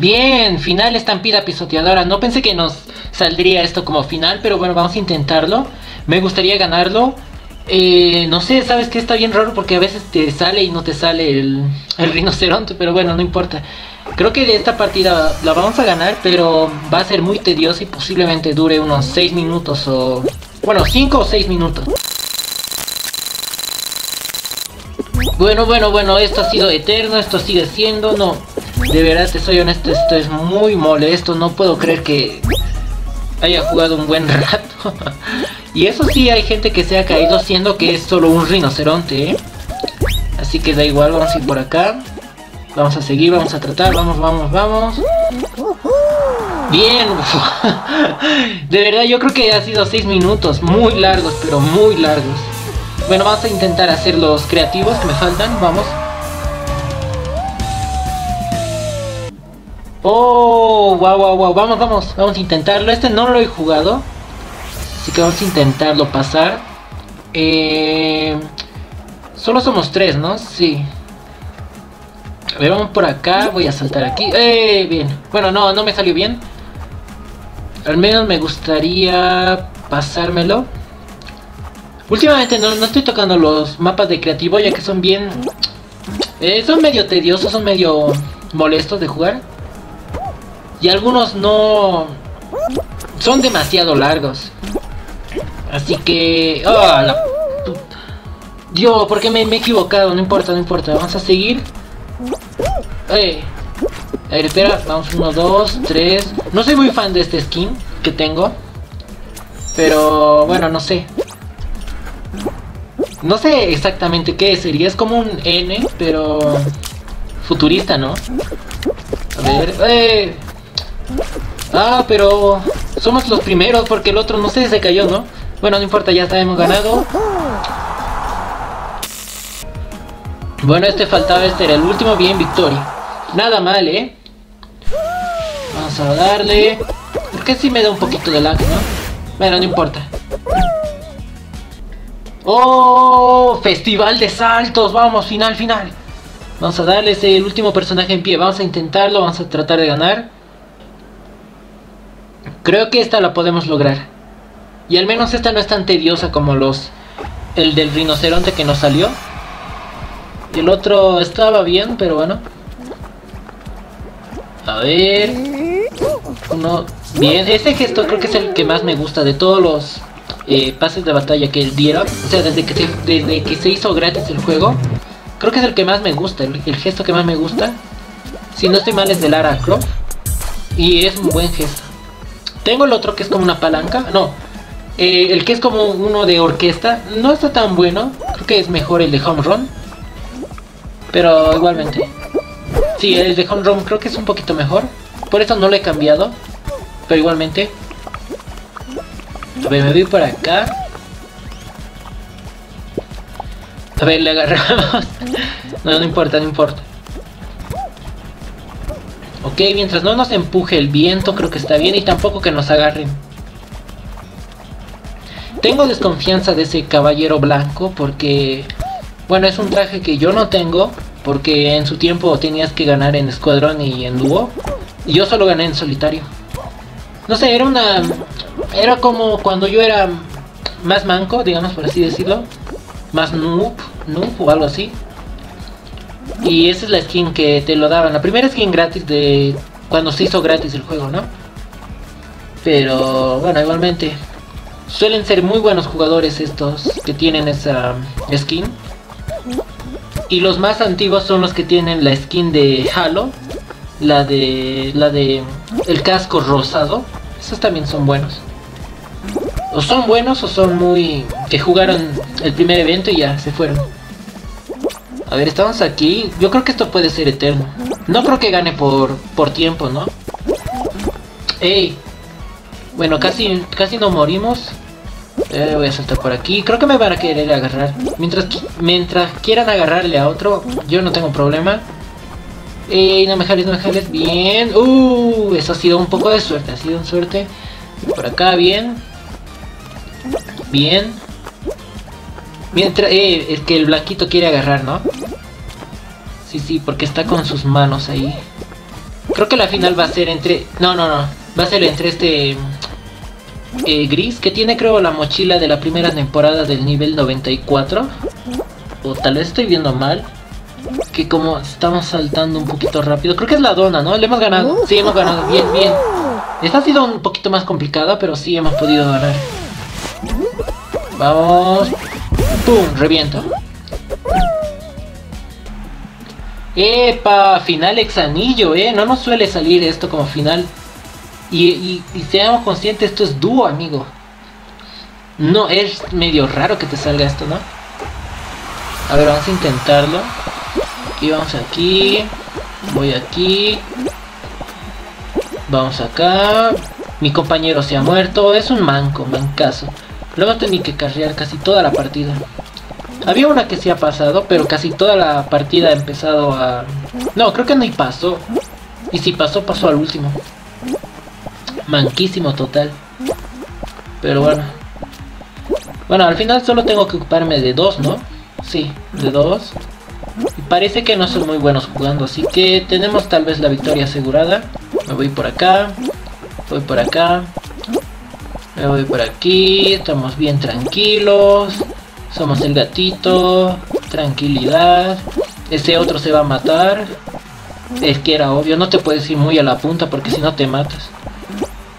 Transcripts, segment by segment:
Bien, final estampida pisoteadora. No pensé que nos saldría esto como final, pero bueno, vamos a intentarlo. Me gustaría ganarlo. Eh, no sé, sabes que está bien raro porque a veces te sale y no te sale el, el rinoceronte, pero bueno, no importa. Creo que de esta partida la vamos a ganar, pero va a ser muy tedioso y posiblemente dure unos 6 minutos o... Bueno, 5 o 6 minutos. Bueno, bueno, bueno, esto ha sido eterno, esto sigue siendo, no. De verdad, te soy honesto, esto es muy molesto, no puedo creer que haya jugado un buen rato. y eso sí, hay gente que se ha caído siendo que es solo un rinoceronte, ¿eh? Así que da igual, vamos a ir por acá. Vamos a seguir, vamos a tratar, vamos, vamos, vamos. Bien. De verdad, yo creo que ha sido 6 minutos, muy largos, pero muy largos. Bueno, vamos a intentar hacer los creativos que me faltan, vamos. Oh, wow, wow, wow, vamos, vamos, vamos a intentarlo. Este no lo he jugado, así que vamos a intentarlo pasar. Eh, solo somos tres, ¿no? Sí. A ver, vamos por acá, voy a saltar aquí. ¡Eh! Bien. Bueno, no, no me salió bien. Al menos me gustaría pasármelo. Últimamente no, no estoy tocando los mapas de creativo ya que son bien... Eh, son medio tediosos, son medio molestos de jugar. Y algunos no... Son demasiado largos. Así que... ¡Oh, la... Dios, porque me, me he equivocado? No importa, no importa. Vamos a seguir. Eh. A ver, espera. Vamos, uno, dos, tres. No soy muy fan de este skin que tengo. Pero bueno, no sé. No sé exactamente qué sería. Es como un N, pero futurista, ¿no? A ver. Eh. Ah, pero somos los primeros porque el otro no sé, se cayó, ¿no? Bueno, no importa, ya hemos ganado. Bueno, este faltaba, este era el último, bien, victoria. Nada mal, ¿eh? Vamos a darle... Porque si me da un poquito de lag, ¿no? Bueno, no importa. ¡Oh! Festival de saltos, vamos, final, final. Vamos a darle ese el último personaje en pie. Vamos a intentarlo, vamos a tratar de ganar. Creo que esta la podemos lograr. Y al menos esta no es tan tediosa como los... El del rinoceronte que nos salió. El otro estaba bien, pero bueno. A ver. Uno. Bien, este gesto creo que es el que más me gusta de todos los eh, pases de batalla que dieron. O sea, desde que, se, desde que se hizo gratis el juego. Creo que es el que más me gusta, el, el gesto que más me gusta. Si no estoy mal es de Lara Croft. Y es un buen gesto. Tengo el otro que es como una palanca. No, eh, el que es como uno de orquesta. No está tan bueno. Creo que es mejor el de Home Run. Pero igualmente. Sí, el de Home Run creo que es un poquito mejor. Por eso no lo he cambiado. Pero igualmente. A ver, me voy por acá. A ver, le agarramos. no, no importa, no importa. Mientras no nos empuje el viento, creo que está bien. Y tampoco que nos agarren. Tengo desconfianza de ese caballero blanco porque... Bueno, es un traje que yo no tengo. Porque en su tiempo tenías que ganar en escuadrón y en dúo. Y yo solo gané en solitario. No sé, era una... Era como cuando yo era más manco, digamos por así decirlo. Más noob, noob o algo así. Y esa es la skin que te lo daban. La primera skin gratis de cuando se hizo gratis el juego, ¿no? Pero bueno, igualmente. Suelen ser muy buenos jugadores estos que tienen esa skin. Y los más antiguos son los que tienen la skin de Halo. La de. la de. el casco rosado. Esos también son buenos. O son buenos o son muy. que jugaron el primer evento y ya se fueron. A ver, estamos aquí. Yo creo que esto puede ser eterno. No creo que gane por, por tiempo, ¿no? ¡Ey! Bueno, casi, casi no morimos. Eh, voy a saltar por aquí. Creo que me van a querer agarrar. Mientras, mientras quieran agarrarle a otro, yo no tengo problema. Ey, no me jales, no me jales. Bien. Uh, eso ha sido un poco de suerte. Ha sido un suerte. Por acá, bien. Bien. Mientras, eh, es que el blanquito quiere agarrar, ¿no? Sí, sí, porque está con sus manos ahí. Creo que la final va a ser entre... No, no, no. Va a ser entre este... Eh, gris, que tiene creo la mochila de la primera temporada del nivel 94. O tal vez estoy viendo mal. Que como estamos saltando un poquito rápido. Creo que es la dona, ¿no? Le hemos ganado. Sí, hemos ganado. Bien, bien. Esta ha sido un poquito más complicada, pero sí hemos podido ganar. Vamos. ¡Pum! Reviento. ¡Epa! Final ex anillo, ¿eh? No nos suele salir esto como final. Y, seamos conscientes, esto es dúo, amigo. No, es medio raro que te salga esto, ¿no? A ver, vamos a intentarlo. Y vamos aquí. Voy aquí. Vamos acá. Mi compañero se ha muerto. Es un manco, mancazo. Luego tenía que carrear casi toda la partida. Había una que se ha pasado, pero casi toda la partida ha empezado a... No, creo que no pasó. Y si pasó, pasó al último. Manquísimo total. Pero bueno. Bueno, al final solo tengo que ocuparme de dos, ¿no? Sí, de dos. Y parece que no son muy buenos jugando, así que tenemos tal vez la victoria asegurada. Me voy por acá. Voy por acá. Me voy por aquí. Estamos bien tranquilos. Somos el gatito. Tranquilidad. Ese otro se va a matar. Es que era obvio. No te puedes ir muy a la punta porque si no te matas.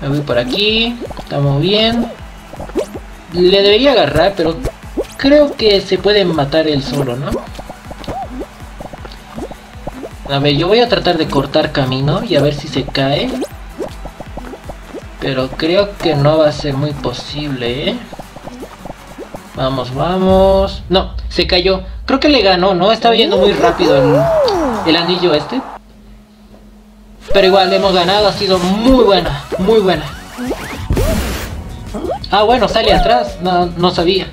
Me voy por aquí. Estamos bien. Le debería agarrar, pero creo que se puede matar él solo, ¿no? A ver, yo voy a tratar de cortar camino y a ver si se cae. Pero creo que no va a ser muy posible, ¿eh? Vamos, vamos. No, se cayó. Creo que le ganó, ¿no? Estaba yendo muy rápido el, el anillo este. Pero igual hemos ganado, ha sido muy buena, muy buena. Ah, bueno, sale atrás, no, no sabía.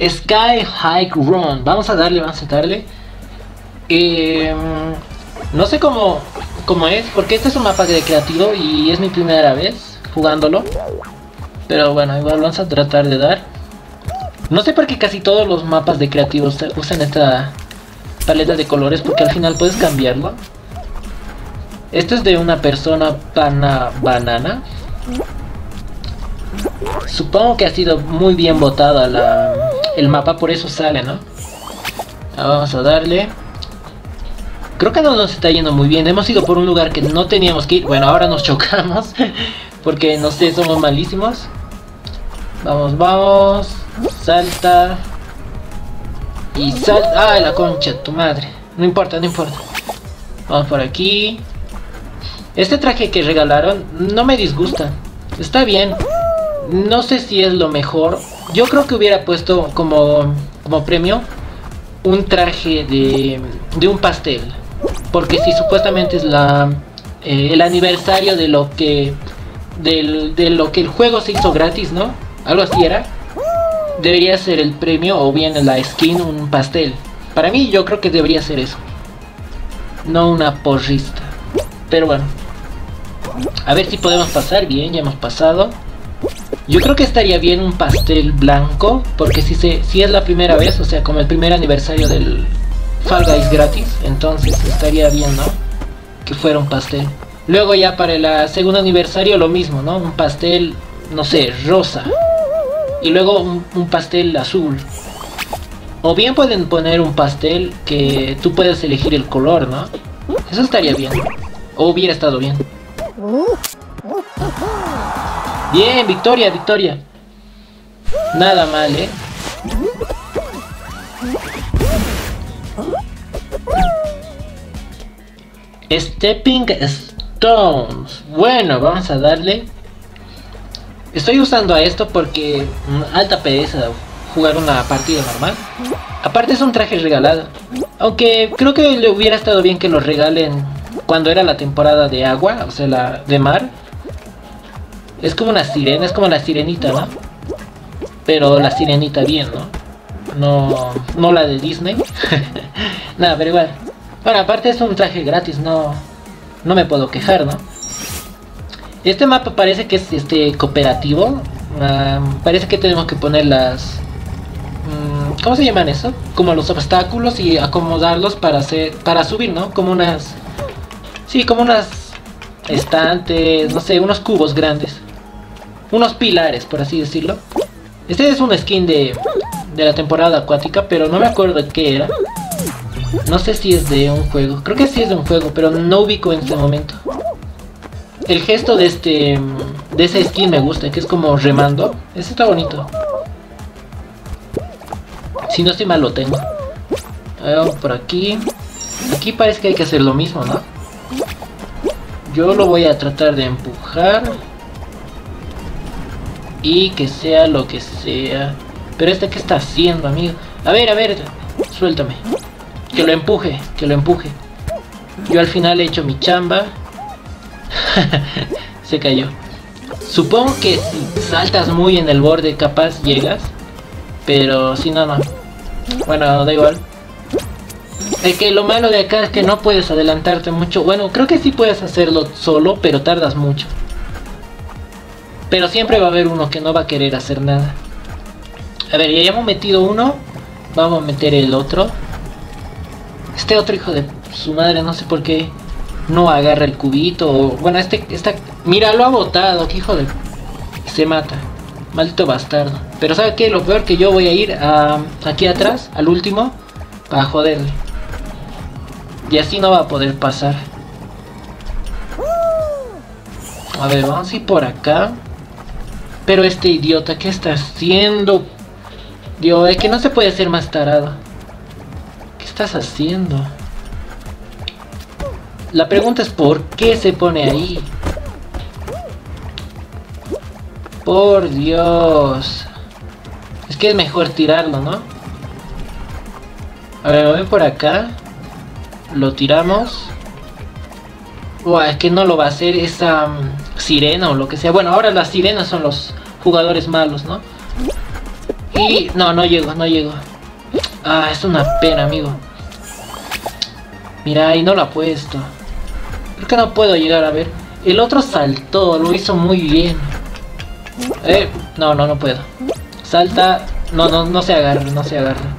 Sky Hike Run. Vamos a darle, vamos a darle. Eh, no sé cómo, cómo es, porque este es un mapa de creativo y es mi primera vez jugándolo. Pero bueno, igual vamos a tratar de dar. No sé por qué casi todos los mapas de creativos usan esta paleta de colores, porque al final puedes cambiarlo. Esto es de una persona pana banana. Supongo que ha sido muy bien votada el mapa, por eso sale, ¿no? Ah, vamos a darle. Creo que no nos está yendo muy bien. Hemos ido por un lugar que no teníamos que ir. Bueno, ahora nos chocamos. Porque no sé, somos malísimos. Vamos, vamos. Salta. Y salta. ¡Ay, la concha, tu madre! No importa, no importa. Vamos por aquí. Este traje que regalaron no me disgusta. Está bien. No sé si es lo mejor. Yo creo que hubiera puesto como, como premio un traje de, de un pastel. Porque si supuestamente es la eh, el aniversario de lo que del, de lo que el juego se hizo gratis, ¿no? Algo así era. Debería ser el premio o bien la skin un pastel. Para mí yo creo que debería ser eso. No una porrista. Pero bueno. A ver si podemos pasar bien, ya hemos pasado. Yo creo que estaría bien un pastel blanco, porque si, se, si es la primera vez, o sea, como el primer aniversario del Fall Guys gratis, entonces estaría bien, ¿no? Que fuera un pastel. Luego ya para el segundo aniversario lo mismo, ¿no? Un pastel, no sé, rosa. Y luego un, pastel azul. O bien pueden poner un pastel que tú puedes elegir el color, ¿no? Eso estaría bien. O hubiera estado bien. Bien, victoria, victoria. Nada mal, ¿eh? Stepping Bueno, vamos a darle. Estoy usando a esto porque mm, alta pereza jugar una partida normal. Aparte es un traje regalado. Aunque creo que le hubiera estado bien que lo regalen cuando era la temporada de agua, o sea, la de mar. Es como una sirena, es como la sirenita, ¿no? Pero la sirenita bien, ¿no? No, no la de Disney. Nada, pero igual. Bueno, aparte es un traje gratis, no, no me puedo quejar, ¿no? Este mapa parece que es este cooperativo. Ah, parece que tenemos que poner las... Mm, ¿Cómo se llaman eso? Como los obstáculos y acomodarlos para hacer, para subir, ¿no? Como unas Sí, como unas estantes, no sé, unos cubos grandes. Unos pilares, por así decirlo. Este es un skin de, de la temporada acuática, pero no me acuerdo qué era. No sé si es de un juego. Creo que sí es de un juego, pero no ubico en este momento. El gesto de este de ese skin me gusta, que es como remando. Ese está bonito. Si no estoy mal lo tengo. Por aquí. Aquí parece que hay que hacer lo mismo, ¿no? Yo lo voy a tratar de empujar. Y que sea lo que sea. Pero este que está haciendo, amigo. A ver, a ver. Suéltame. Que lo empuje, que lo empuje. Yo al final he hecho mi chamba. Se cayó. Supongo que si saltas muy en el borde capaz llegas. Pero si no, no. Bueno, da igual. Es que lo malo de acá es que no puedes adelantarte mucho. Bueno, creo que sí puedes hacerlo solo, pero tardas mucho. Pero siempre va a haber uno que no va a querer hacer nada. A ver, ya hemos metido uno. Vamos a meter el otro. Este otro hijo de su madre, no sé por qué no agarra el cubito. Bueno, este, esta, mira, lo ha botado, que hijo de... Se mata. Maldito bastardo. Pero ¿sabe qué? Lo peor que yo voy a ir a, aquí atrás, al último, para joderle. Y así no va a poder pasar. A ver, vamos a ir por acá. Pero este idiota, ¿qué está haciendo? Dios, es que no se puede ser más tarado. ¿Qué estás haciendo? La pregunta es ¿por qué se pone ahí? Por Dios. Es que es mejor tirarlo, ¿no? A ver, voy por acá. Lo tiramos. Uah, es que no lo va a hacer esa um, sirena o lo que sea. Bueno, ahora las sirenas son los jugadores malos, ¿no? Y... No, no llego, no llego. Ah, es una pena, amigo. Mira, ahí no lo ha puesto. ¿Por qué no puedo llegar a ver? El otro saltó, lo hizo muy bien. Eh, no, no, no puedo. Salta. No, no, no se agarra, no se agarra.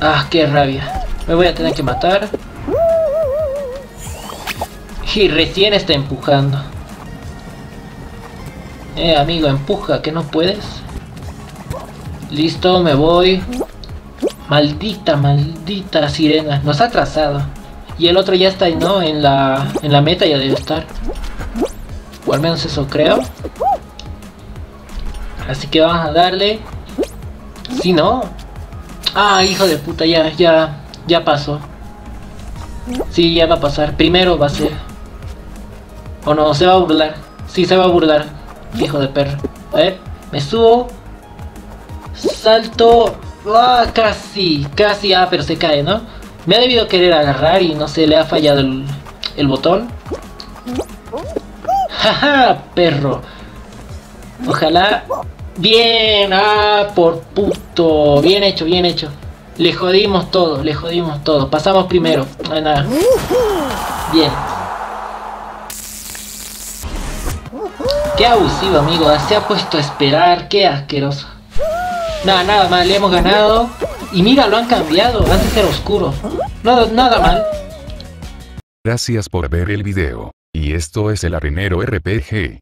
Ah, qué rabia. Me voy a tener que matar. Y recién está empujando. Eh, amigo, empuja, que no puedes. Listo, me voy. Maldita, maldita sirena. Nos ha atrasado. Y el otro ya está, ¿no? En la, en la meta ya debe estar. O al menos eso creo. Así que vamos a darle. Si no. Ah, hijo de puta, ya, ya, ya pasó. Sí, ya va a pasar. Primero va a ser. O no, se va a burlar. Sí, se va a burlar. Hijo de perro. A ver, me subo. Salto. Ah, casi, casi. Ah, pero se cae, ¿no? Me ha debido querer agarrar y no sé, le ha fallado el, el botón. Jaja, perro. Ojalá. Bien, ah, por puto. Bien hecho, bien hecho. Le jodimos todo, le jodimos todo. Pasamos primero. No hay nada. Bien. Qué abusivo, amigo. Se ha puesto a esperar. Qué asqueroso. Nada, nada mal. Le hemos ganado. Y mira, lo han cambiado. Antes era oscuro. Nada, nada mal. Gracias por ver el video. Y esto es el Arenero RPG.